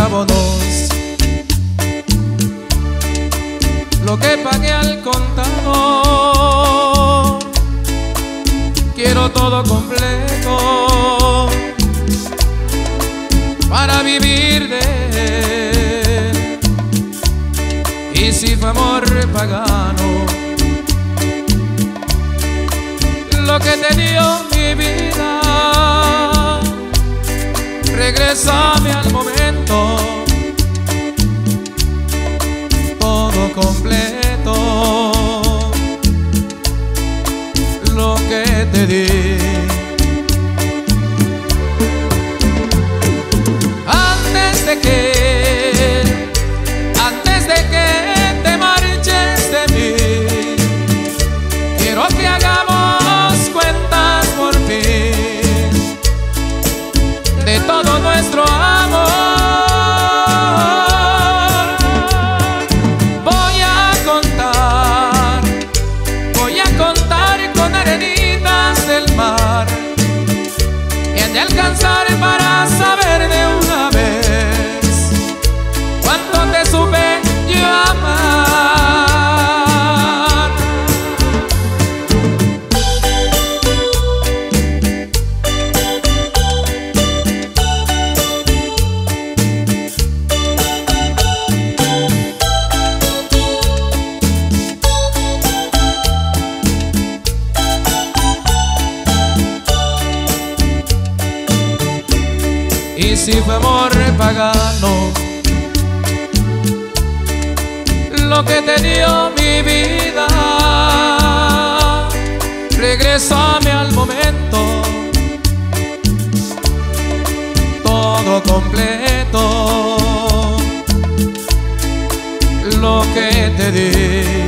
vámonos. Lo que pagué al contado, quiero todo completo para vivir de Y si fue amor pagano, lo que te dio mi vida Regrésame al momento, todo completo, lo que te di. Antes de que, todo nuestro amor. y si fue amor lo que te dio mi vida regresame al momento. Todo completo. Lo que te di.